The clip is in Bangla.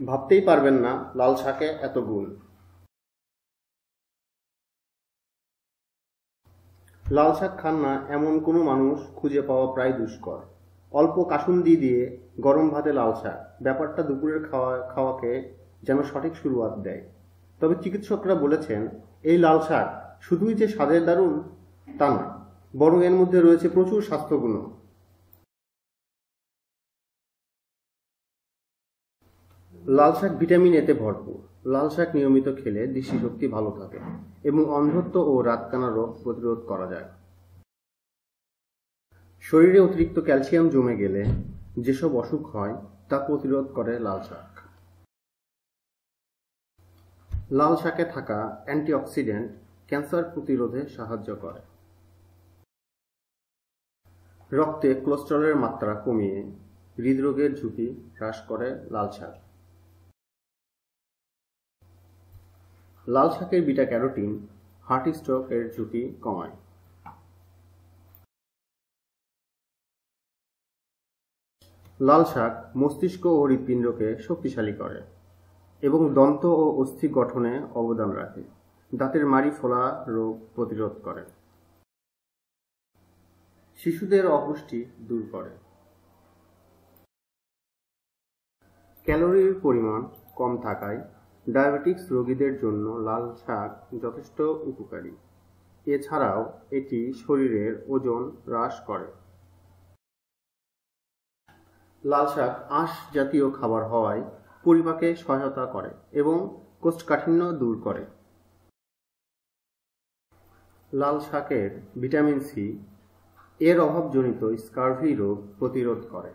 ভাবতেই পারবেন না লাল শাকে এত গুণ। লাল শাক খান না এমন কোনো মানুষ খুঁজে পাওয়া প্রায় দুষ্কর। অল্প কাসুন্দি দিয়ে গরম ভাতে লাল শাক, ব্যাপারটা দুপুরের খাওয়া, খাওয়াকে যেন সঠিক শুরুয়াত দেয়। তবে চিকিৎসকরা বলেছেন, এই লাল শাক শুধুই যে স্বাদের দারুণ তা নয়, বরং এর মধ্যে রয়েছে প্রচুর স্বাস্থ্যগুণ লাল শাক ভিটামিন এতে ভরপুর। লাল শাক নিয়মিত খেলে দৃষ্টিশক্তি ভালো থাকে এবং অন্ধত্ব ও রাতকানা রোগ প্রতিরোধ করা যায়। শরীরে অতিরিক্ত ক্যালসিয়াম জমে গেলে যেসব অসুখ হয়, তা প্রতিরোধ করে লাল শাক। লাল শাকে থাকা অ্যান্টিঅক্সিডেন্ট ক্যান্সার প্রতিরোধে সাহায্য করে। রক্তে কোলেস্টেরলের মাত্রা কমিয়ে হৃদরোগের ঝুঁকি হ্রাস করে লাল শাক। লাল শাকের বিটা ক্যারোটিন, হার্ট স্ট্রোক এর ঝুঁকি কমায়। লাল শাক মস্তিষ্ক ও হৃৎপিণ্ডকে শক্তিশালী করে এবং দন্ত ও অস্থি গঠনে অবদান রাখে, দাঁতের মাড়ি ফোলা রোগ প্রতিরোধ করে। শিশুদের অপুষ্টি দূর করে। ক্যালোরির পরিমাণ কম থাকায় ডায়াবেটিক্স রোগীদের জন্য লাল শাক যথেষ্ট উপকারী। এছাড়াও এটি শরীরের ওজন হ্রাস করে। লাল শাক আঁশ জাতীয় খাবার হওয়ায় পরিপাকে সহায়তা করে এবং কোষ্ঠকাঠিন্য দূর করে। লাল শাকের ভিটামিন সি এর অভাবজনিত স্কার্ভি রোগ প্রতিরোধ করে।